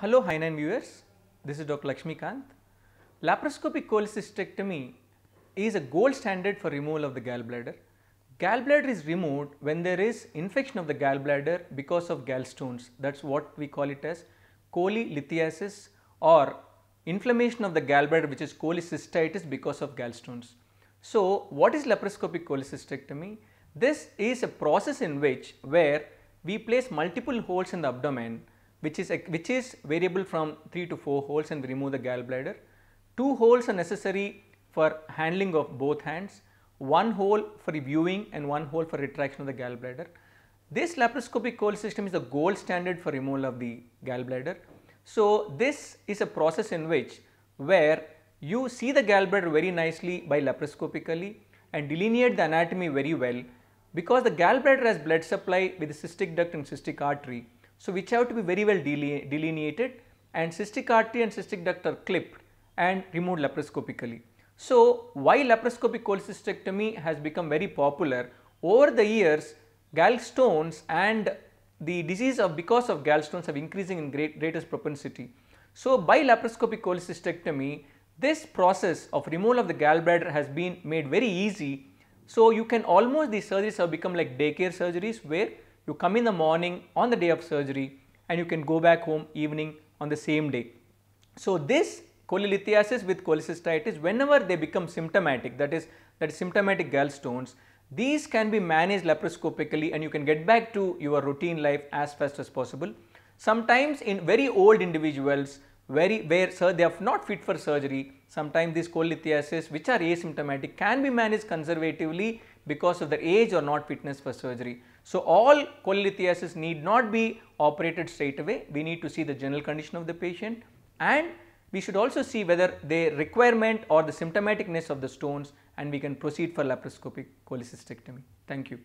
Hello Hi9 viewers, this is Dr. Lakshmikanth. Laparoscopic cholecystectomy is a gold standard for removal of the gallbladder. Gallbladder is removed when there is infection of the gallbladder because of gallstones. That's what we call it as cholelithiasis or inflammation of the gallbladder which is cholecystitis because of gallstones. So, what is laparoscopic cholecystectomy? This is a process in which where we place multiple holes in the abdomen which is which is variable from 3 to 4 holes and we remove the gallbladder. Two holes are necessary for handling of both hands, one hole for viewing and one hole for retraction of the gallbladder. This laparoscopic cholecystectomy is the gold standard for removal of the gallbladder. So, this is a process in which where you see the gallbladder very nicely by laparoscopically and delineate the anatomy very well because the gallbladder has blood supply with the cystic duct and cystic artery. So, which have to be very well delineated and cystic artery and cystic duct are clipped and removed laparoscopically. So, why laparoscopic cholecystectomy has become very popular over the years gallstones and the disease of because of gallstones have increasing in great, greatest propensity. So, by laparoscopic cholecystectomy this process of removal of the gallbladder has been made very easy. So, you can almost these surgeries have become like daycare surgeries where you come in the morning on the day of surgery and you can go back home evening on the same day. So, this cholelithiasis with cholecystitis whenever they become symptomatic that is that is symptomatic gallstones these can be managed laparoscopically and you can get back to your routine life as fast as possible. Sometimes in very old individuals very where sir, they are not fit for surgery sometimes these cholelithiasis which are asymptomatic can be managed conservatively because of their age or not fitness for surgery. So, all cholelithiasis need not be operated straight away we need to see the general condition of the patient and we should also see whether the requirement or the symptomaticness of the stones and we can proceed for laparoscopic cholecystectomy. Thank you.